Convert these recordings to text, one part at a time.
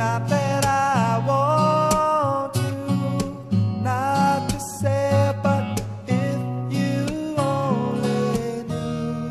not that I want you not to say, but if you only knew.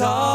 all.